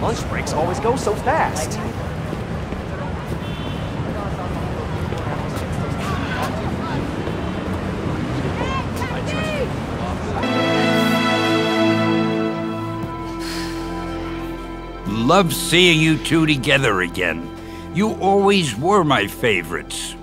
Lunch breaks always go so fast. Love seeing you two together again. You always were my favorites.